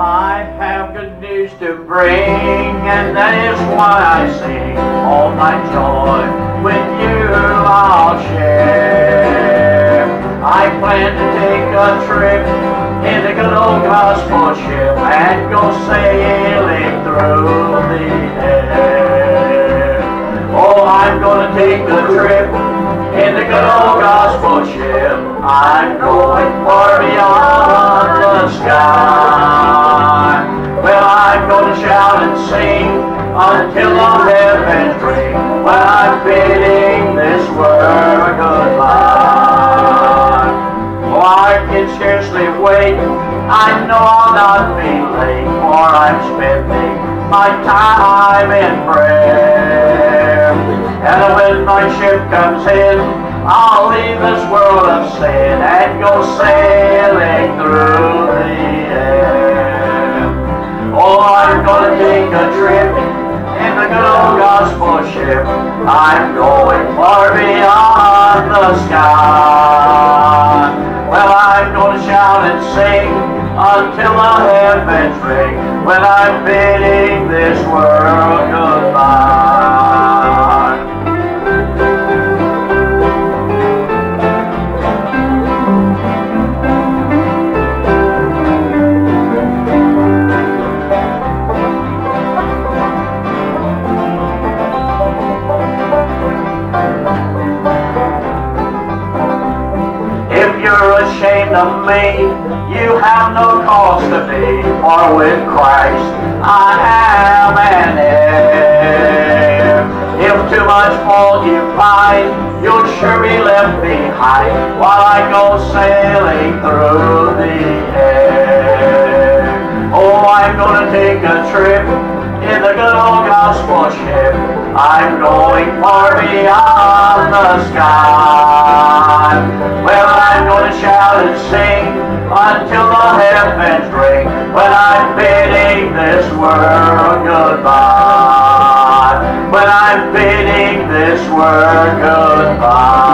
I have good news to bring, and that is why I sing. All my joy with you I'll share. I plan to take a trip in the good old gospel ship and go sailing through the air. Oh, I'm gonna take a trip in the good old gospel ship. I'm going far beyond the sky. Until the heavens ring. When I'm bidding this world goodbye. Oh, I can scarcely wait. I know I'll not be late, for I'm spending my time in prayer. And when my ship comes in, I'll leave this world of sin and go sailing through the I'm going far beyond the sky. Well, I'm gonna shout and sing until the heavens ring when I'm bidding you're ashamed of me, you have no cause to be. For with Christ I am an heir. If too much fault you find, you'll sure be left behind while I go sailing through the air. Oh, I'm gonna take a trip in the good old gospel ship. I'm going far beyond the sky. Well, I'm gonna shout and sing until the heavens ring when I'm bidding this world goodbye. When I'm bidding this world goodbye.